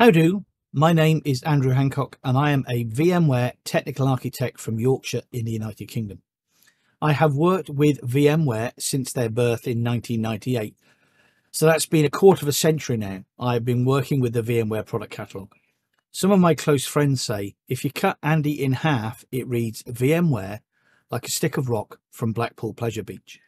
How do? My name is Andrew Hancock and I am a VMware technical architect from Yorkshire in the United Kingdom. I have worked with VMware since their birth in 1998. So that's been a quarter of a century now. I've been working with the VMware product catalogue. Some of my close friends say if you cut Andy in half, it reads VMware like a stick of rock from Blackpool Pleasure Beach.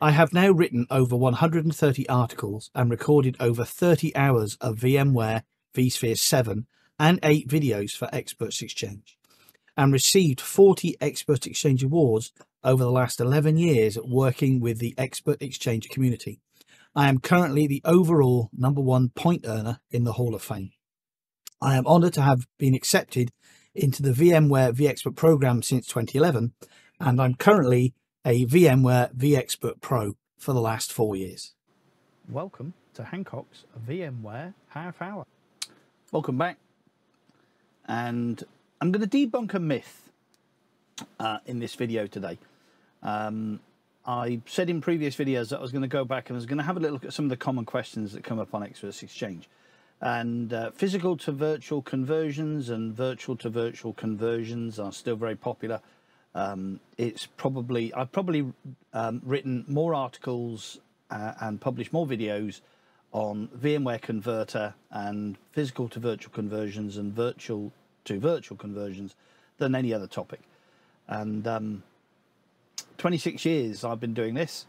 I have now written over 130 articles and recorded over 30 hours of VMware vSphere 7 and 8 videos for Experts Exchange and received 40 Expert Exchange awards over the last 11 years working with the Expert Exchange community. I am currently the overall number one point earner in the Hall of Fame. I am honoured to have been accepted into the VMware vExpert program since 2011, and I'm currently a VMware vExpert Pro for the last four years. Welcome to Hancock's VMware Half Hour. Welcome back. And I'm going to debunk a myth uh, in this video today. Um, I said in previous videos that I was going to go back and I was going to have a little look at some of the common questions that come up on Experts Exchange. And uh, physical to virtual conversions and virtual to virtual conversions are still very popular. Um, it's probably, I've probably um, written more articles uh, and published more videos on VMware Converter and physical to virtual conversions and virtual to virtual conversions than any other topic. And um, 26 years I've been doing this,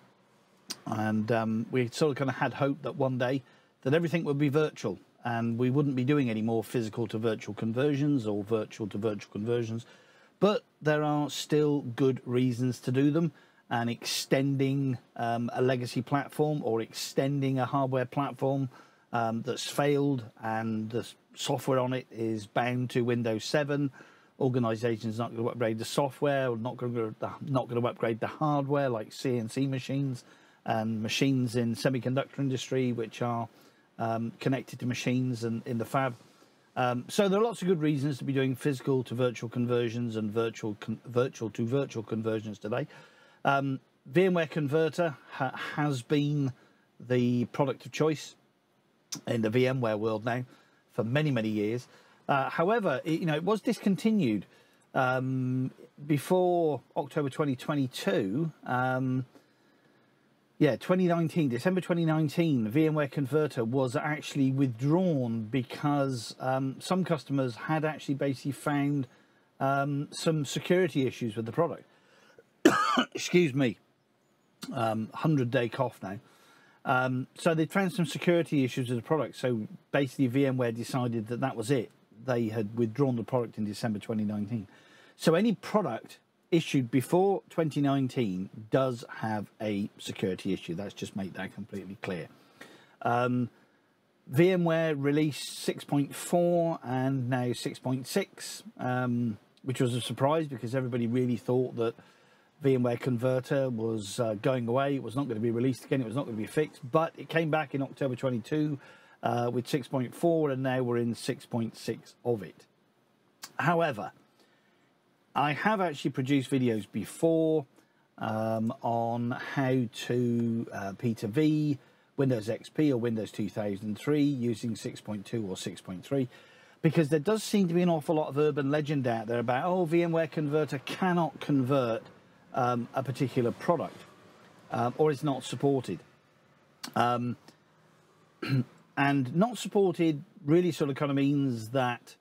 and um, we sort of kind of had hope that one day that everything would be virtual and we wouldn't be doing any more physical to virtual conversions or virtual to virtual conversions. But there are still good reasons to do them and extending um, a legacy platform or extending a hardware platform um, that's failed and the software on it is bound to Windows 7. Organizations not going to upgrade the software or not going to not going to upgrade the hardware like CNC machines and machines in semiconductor industry which are um, connected to machines and in the fab. Um, so there are lots of good reasons to be doing physical to virtual conversions and virtual virtual to virtual conversions today. Um, VMware Converter ha has been the product of choice in the VMware world now for many, many years. Uh, however, it, you know, it was discontinued um, before October 2022. Um, yeah, 2019, December 2019, VMware Converter was actually withdrawn because um, some customers had actually basically found um, some security issues with the product. excuse me, um, 100 day cough now. Um, so they found some security issues with the product. So basically, VMware decided that that was it. They had withdrawn the product in December 2019. So any product issued before 2019 does have a security issue. Let's just make that completely clear. Um, VMware released 6.4 and now 6.6, um, which was a surprise because everybody really thought that VMware Converter was uh, going away. It was not going to be released again. It was not going to be fixed, but it came back in October 22 uh, with 6.4, and now we're in 6.6 of it. However, I have actually produced videos before um, on how to uh, P2V, Windows XP or Windows 2003 using 6.2 or 6.3 because there does seem to be an awful lot of urban legend out there about, oh, VMware Converter cannot convert um, a particular product um, or it's not supported. Um, and not supported really sort of kind of means that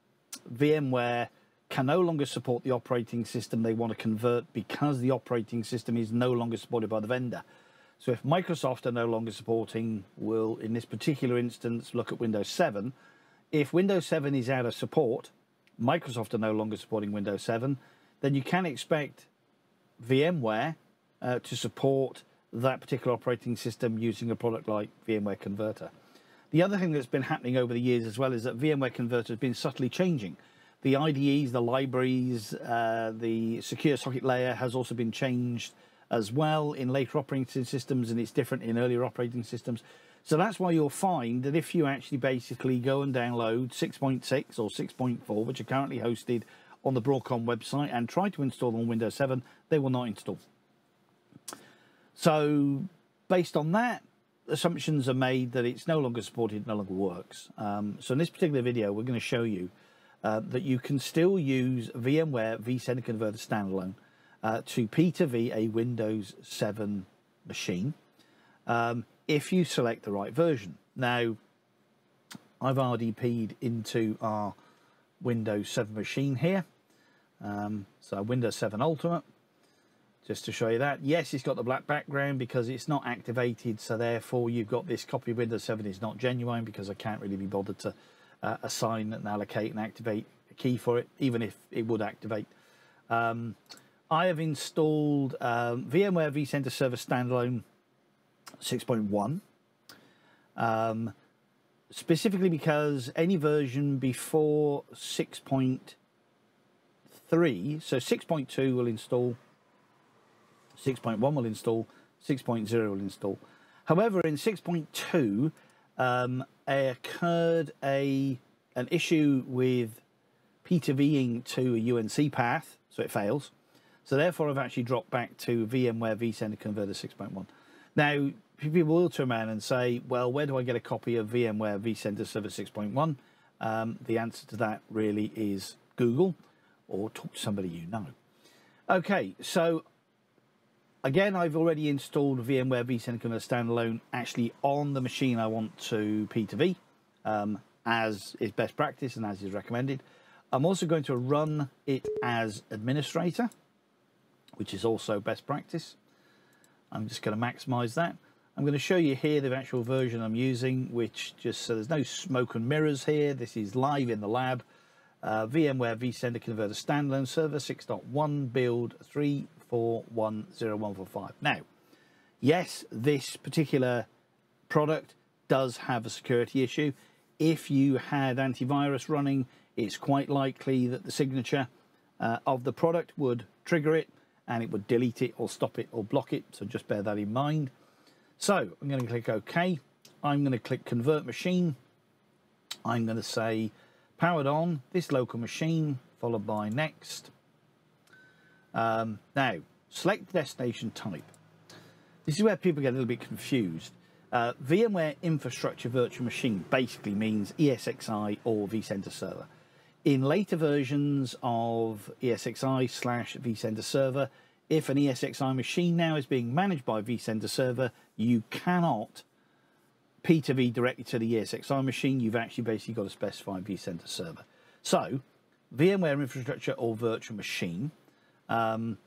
VMware can no longer support the operating system they want to convert because the operating system is no longer supported by the vendor. So if Microsoft are no longer supporting, we'll in this particular instance look at Windows 7. If Windows 7 is out of support, Microsoft are no longer supporting Windows 7, then you can expect VMware uh, to support that particular operating system using a product like VMware Converter. The other thing that's been happening over the years as well is that VMware Converter has been subtly changing. The IDEs, the libraries, uh, the secure socket layer has also been changed as well in later operating systems and it's different in earlier operating systems. So that's why you'll find that if you actually basically go and download 6.6 or 6.4, which are currently hosted on the Broadcom website and try to install them on Windows 7, they will not install. So based on that, assumptions are made that it's no longer supported, no longer works. Um, so in this particular video, we're going to show you uh, that you can still use VMware vCenter Converter Standalone uh, to P2V a Windows 7 machine um, if you select the right version. Now, I've RDP'd into our Windows 7 machine here. Um, so Windows 7 Ultimate, just to show you that. Yes, it's got the black background because it's not activated. So therefore you've got this copy of Windows 7 is not genuine because I can't really be bothered to uh, assign and allocate and activate a key for it, even if it would activate. Um, I have installed um, VMware vCenter Server Standalone 6.1. Um, specifically because any version before 6.3, so 6.2 will install, 6.1 will install, 6.0 will install. However, in 6.2, um, occurred a an issue with P2Ving to a UNC path, so it fails. So therefore, I've actually dropped back to VMware vCenter Converter 6.1. Now, people will turn around and say, well, where do I get a copy of VMware vCenter Server 6.1? Um, the answer to that really is Google or talk to somebody you know. Okay, so again, I've already installed VMware vCenter Converter Standalone actually on the machine I want to P2V, um, as is best practice and as is recommended. I'm also going to run it as administrator, which is also best practice. I'm just going to maximize that. I'm going to show you here the actual version I'm using, which just so there's no smoke and mirrors here. This is live in the lab. Uh, VMware vCenter Converter Standalone Server 6.1 build 3410145. Now, yes, this particular product does have a security issue. If you had antivirus running, it's quite likely that the signature uh, of the product would trigger it and it would delete it or stop it or block it. So just bear that in mind. So I'm going to click OK. I'm going to click Convert Machine. I'm going to say powered on this local machine, followed by Next. Um, now, select destination type. This is where people get a little bit confused. Uh, VMware Infrastructure Virtual Machine basically means ESXi or vCenter Server. In later versions of ESXi slash vCenter Server, if an ESXi machine now is being managed by vCenter Server, you cannot P2V directly to the ESXi machine. You've actually basically got to specify vCenter Server. So, VMware infrastructure or virtual machine. Um,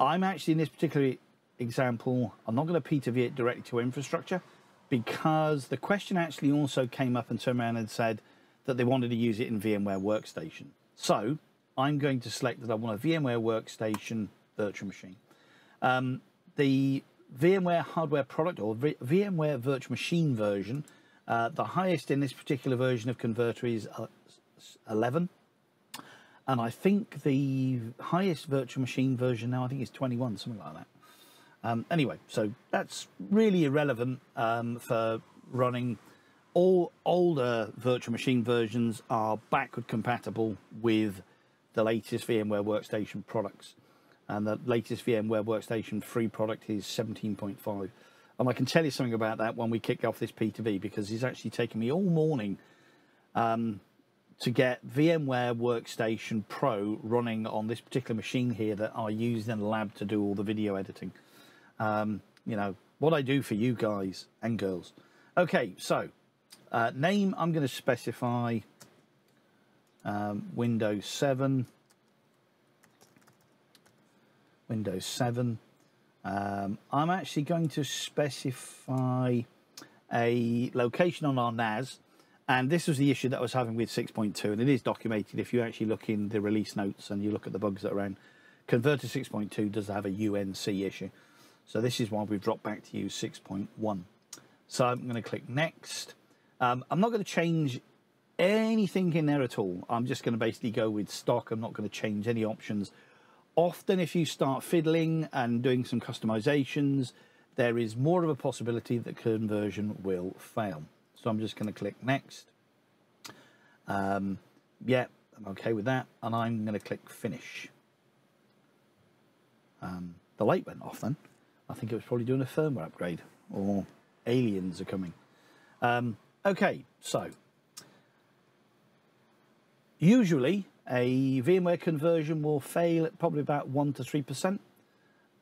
I'm actually in this particular example, I'm not going to P2V it directly to infrastructure because the question actually also came up and turned around and said that they wanted to use it in VMware Workstation. So I'm going to select that I want a VMware Workstation virtual machine. Um, the VMware hardware product or v VMware virtual machine version, uh, the highest in this particular version of converter is uh, 11. And I think the highest virtual machine version now, I think is 21, something like that. Um, anyway, so that's really irrelevant um, for running. All older virtual machine versions are backward compatible with the latest VMware Workstation products and the latest VMware Workstation 3 product is 17.5. And I can tell you something about that when we kick off this P2V because it's actually taken me all morning um, to get VMware Workstation Pro running on this particular machine here that I use in the lab to do all the video editing. Um, you know, what I do for you guys and girls. Okay, so uh, name I'm going to specify um, Windows 7. Windows 7. Um, I'm actually going to specify a location on our NAS and this was the issue that I was having with 6.2 and it is documented if you actually look in the release notes and you look at the bugs that are around converter 6.2 does have a UNC issue. So this is why we've dropped back to use 6.1 so I'm going to click next. Um, I'm not going to change anything in there at all. I'm just going to basically go with stock. I'm not going to change any options often if you start fiddling and doing some customizations, there is more of a possibility that conversion will fail. So I'm just going to click next. Um, yeah, I'm okay with that. And I'm going to click finish. Um, the light went off then. I think it was probably doing a firmware upgrade or aliens are coming. Um, okay, so usually a VMware conversion will fail at probably about 1 to 3%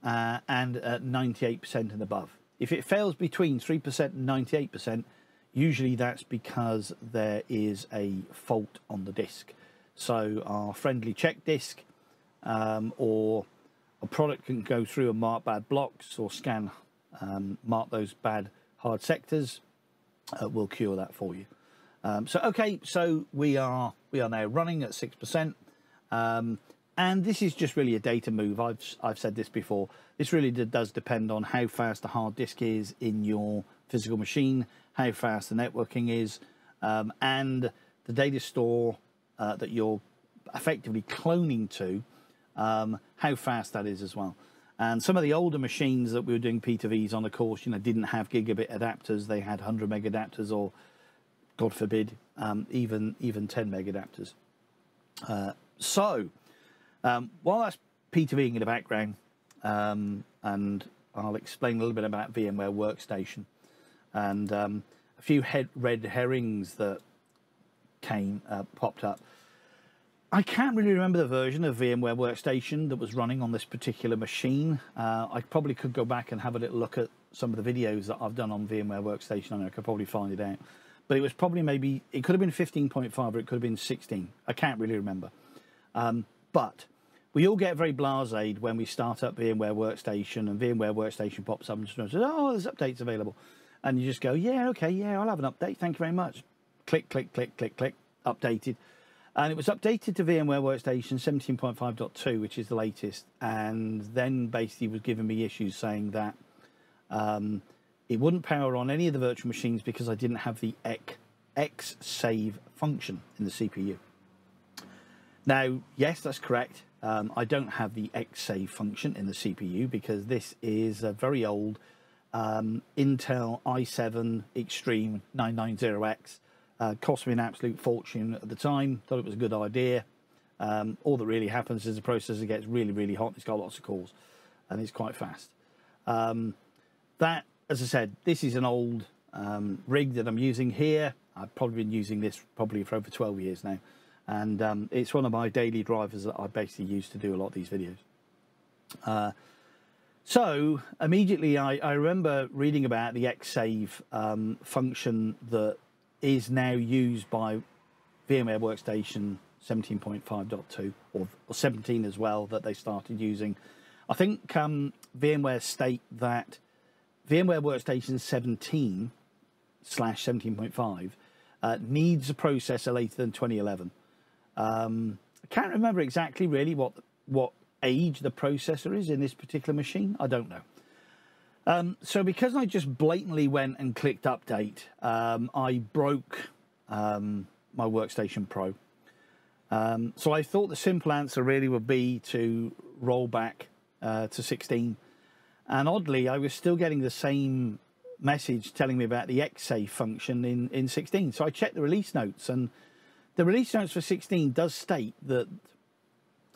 uh, and at 98% and above. If it fails between 3% and 98%, usually that's because there is a fault on the disk. So our friendly check disk um, or a product can go through and mark bad blocks or scan, um, mark those bad hard sectors, uh, will cure that for you. Um, so okay, so we are we are now running at six percent, um, and this is just really a data move. I've I've said this before. This really does depend on how fast the hard disk is in your physical machine, how fast the networking is, um, and the data store uh, that you're effectively cloning to, um, how fast that is as well. And some of the older machines that we were doing P2Vs on, of course, you know, didn't have gigabit adapters. They had 100 meg adapters or God forbid, um, even even 10 meg adapters. Uh, so, um, while that's P2Ving in the background, um, and I'll explain a little bit about VMware Workstation and um, a few head, red herrings that came uh, popped up. I can't really remember the version of VMware Workstation that was running on this particular machine. Uh, I probably could go back and have a little look at some of the videos that I've done on VMware Workstation. I, know I could probably find it out but it was probably maybe it could have been 15.5 or it could have been 16 i can't really remember. Um, but we all get very blased when we start up vmware workstation and vmware workstation pops up and says oh there's updates available. And you just go yeah okay yeah i'll have an update. Thank you very much. Click click click click click updated. And it was updated to VMware Workstation 17.5.2, which is the latest, and then basically was giving me issues saying that um, it wouldn't power on any of the virtual machines because I didn't have the X save function in the CPU. Now, yes, that's correct. Um, I don't have the X save function in the CPU because this is a very old um, Intel i7 Extreme 990X. Uh, cost me an absolute fortune at the time. Thought it was a good idea. Um, all that really happens is the processor gets really, really hot. It's got lots of cores, and it's quite fast. Um, that as I said, this is an old um, rig that I'm using here. I've probably been using this probably for over 12 years now. And um, it's one of my daily drivers that I basically use to do a lot of these videos. Uh, so immediately I, I, remember reading about the Xsave um, function that is now used by VMware Workstation 17.5.2 or, or, 17 as well that they started using. I think um, VMware state that VMware Workstation 17 slash 17.5 uh, needs a processor later than 2011. Um, I can't remember exactly really what what age the processor is in this particular machine. I don't know. Um, so because I just blatantly went and clicked update, um, I broke um, my Workstation Pro. Um, so I thought the simple answer really would be to roll back uh, to 16 and oddly, I was still getting the same message telling me about the Xsave function in, in 16. So I checked the release notes, and the release notes for 16 does state that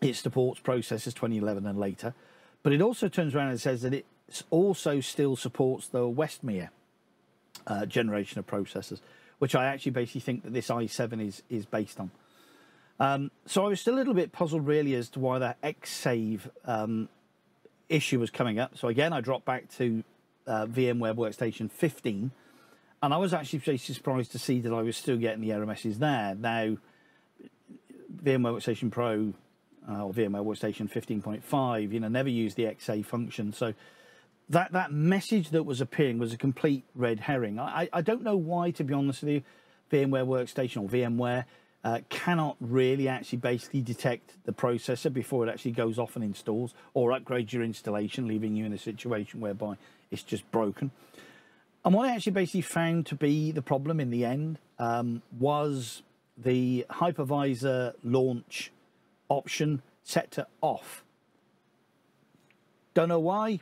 it supports processors 2011 and later, but it also turns around and says that it also still supports the Westmere uh, generation of processors, which I actually basically think that this i7 is is based on. Um, so I was still a little bit puzzled really as to why that Xsave um, issue was coming up. So again, I dropped back to uh, VMware Workstation 15, and I was actually surprised to see that I was still getting the error messages there. Now, VMware Workstation Pro uh, or VMware Workstation 15.5, you know, never used the Xsave function. So that that message that was appearing was a complete red herring. I, I don't know why, to be honest with you, VMware Workstation or VMware uh, cannot really actually basically detect the processor before it actually goes off and installs or upgrades your installation, leaving you in a situation whereby it's just broken. And what I actually basically found to be the problem in the end um, was the hypervisor launch option set to off. Don't know why.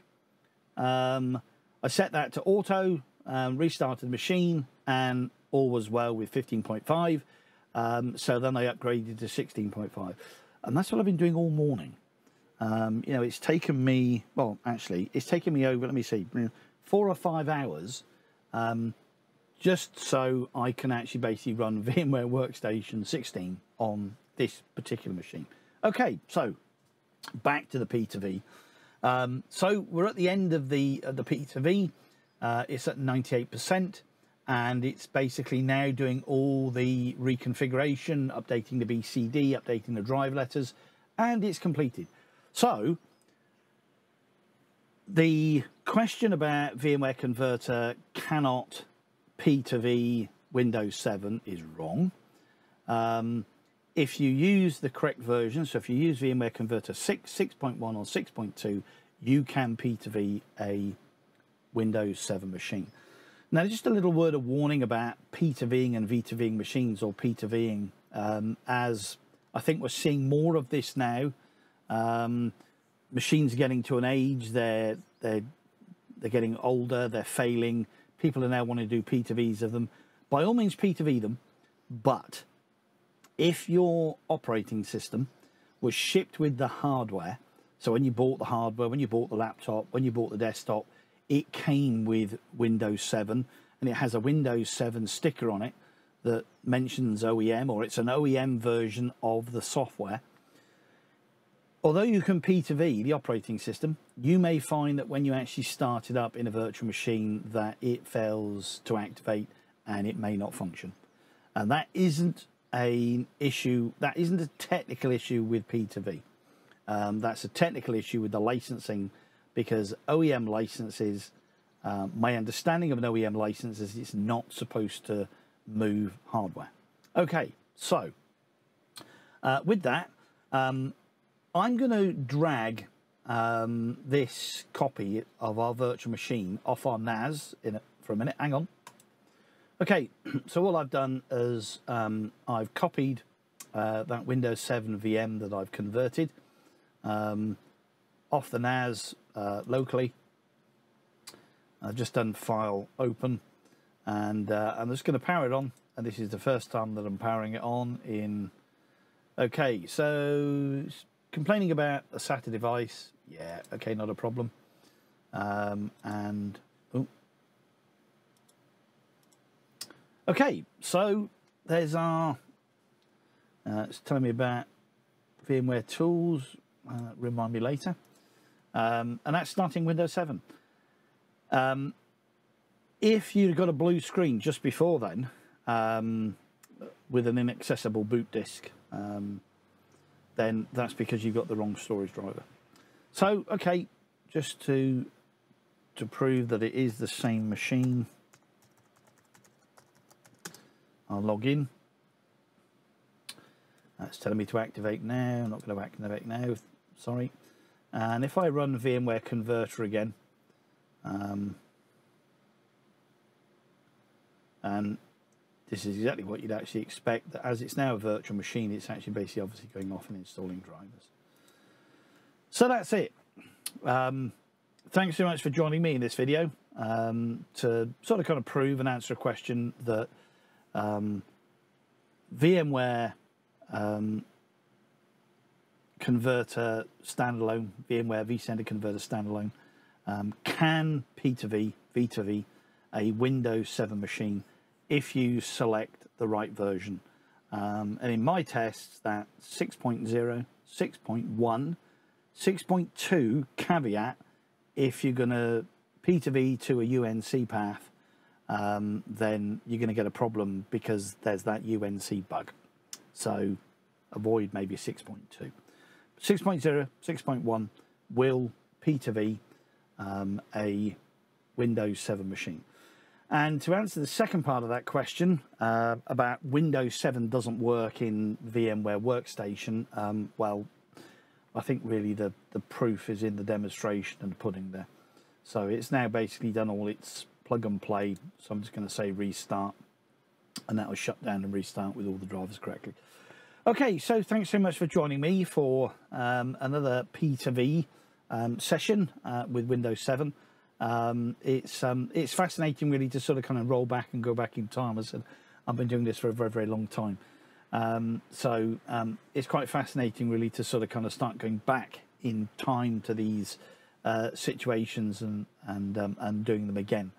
Um, I set that to auto, um, restarted the machine, and all was well with 15.5. Um, so then I upgraded to 16.5. And that's what I've been doing all morning. Um, you know, it's taken me, well, actually, it's taken me over, let me see, four or five hours um, just so I can actually basically run VMware Workstation 16 on this particular machine. Okay, so back to the P2V. Um, so we're at the end of the of the P2V. Uh, it's at 98% and it's basically now doing all the reconfiguration, updating the BCD, updating the drive letters, and it's completed. So the question about VMware Converter cannot P to V Windows 7 is wrong. Um, if you use the correct version, so if you use VMware Converter 6, 6.1 or 6.2, you can P to V a Windows 7 machine. Now, just a little word of warning about P to Ving and V to Ving machines or P to Ving, um, as I think we're seeing more of this now. Um, machines getting to an age, they're, they're, they're getting older, they're failing. People are now wanting to do P to Vs of them. By all means, P to V them, but if your operating system was shipped with the hardware, so when you bought the hardware, when you bought the laptop, when you bought the desktop, it came with Windows 7 and it has a Windows 7 sticker on it that mentions OEM or it's an OEM version of the software. Although you can P2V the operating system, you may find that when you actually start it up in a virtual machine that it fails to activate and it may not function. And that isn't an issue, that isn't a technical issue with P2V. Um, that's a technical issue with the licensing because OEM licenses, uh, my understanding of an OEM license is it's not supposed to move hardware. Okay, so uh, with that, um, I'm going to drag um, this copy of our virtual machine off our NAS in a, for a minute. Hang on. Okay, so all I've done is um, I've copied uh, that Windows 7 VM that I've converted um, off the NAS uh, locally. I've just done file open and uh, I'm just going to power it on and this is the first time that I'm powering it on in okay so complaining about a SATA device yeah okay not a problem um, and oh. okay so there's our uh, it's telling me about VMware tools uh, remind me later um, and that's starting Windows 7. Um, if you've got a blue screen just before then, um, with an inaccessible boot disk, um, then that's because you've got the wrong storage driver. So, okay, just to to prove that it is the same machine, I'll log in. That's telling me to activate now. I'm not going to activate now. Sorry. And if I run VMware Converter again, um, and this is exactly what you'd actually expect, that as it's now a virtual machine, it's actually basically obviously going off and installing drivers. So that's it. Um, thanks so much for joining me in this video um, to sort of kind of prove and answer a question that um, VMware um, converter standalone, VMware vCenter converter standalone, um, can P2V, V2V, a Windows 7 machine if you select the right version. Um, and in my tests, that 6.0, 6.1, 6.2 caveat, if you're going to P2V to a UNC path, um, then you're going to get a problem because there's that UNC bug. So avoid maybe 6.2. 6.0, 6.1 will P2V um, a Windows 7 machine. And to answer the second part of that question uh, about Windows 7 doesn't work in VMware Workstation, um, well, I think really the, the proof is in the demonstration and the pudding there. So it's now basically done all its plug and play. So I'm just going to say restart and that will shut down and restart with all the drivers correctly. Okay, so thanks so much for joining me for um, another P2V um, session uh, with Windows 7. Um, it's um, it's fascinating really to sort of kind of roll back and go back in time. As I've been doing this for a very, very long time. Um, so um, it's quite fascinating really to sort of kind of start going back in time to these uh, situations and, and, and doing them again.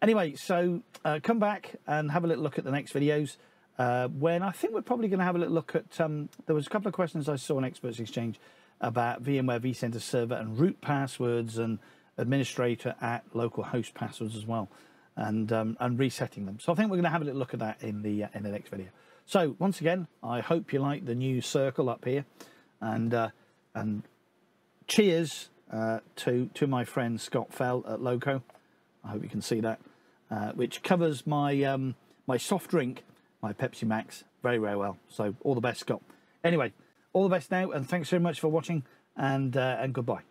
Anyway, so uh, come back and have a little look at the next videos. Uh, when I think we're probably going to have a little look at. Um, there was a couple of questions I saw on Experts Exchange about VMware vCenter Server and root passwords and administrator at local host passwords as well, and um, and resetting them. So I think we're going to have a little look at that in the uh, in the next video. So once again, I hope you like the new circle up here, and uh, and cheers uh, to to my friend Scott Fell at Loco. I hope you can see that, uh, which covers my um, my soft drink, my Pepsi Max, very very well. So all the best, Scott. Anyway, all the best now, and thanks very much for watching, and uh, and goodbye.